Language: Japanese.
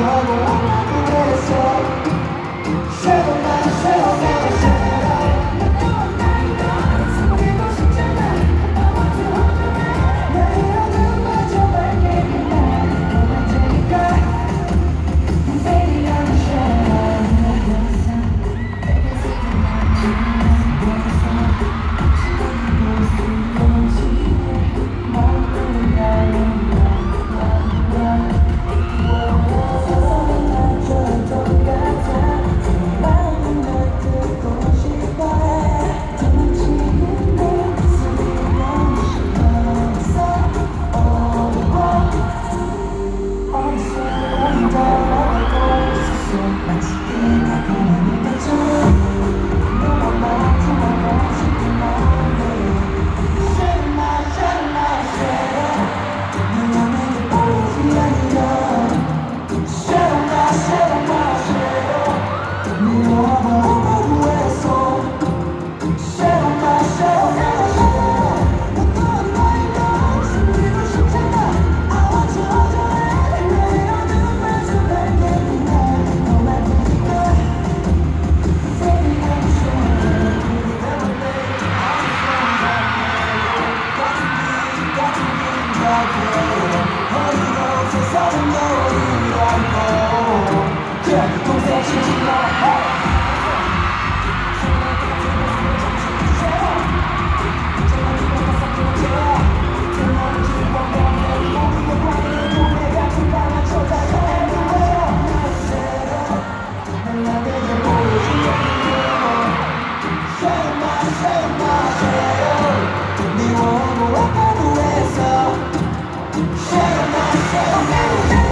Bravo. Is all Show myself.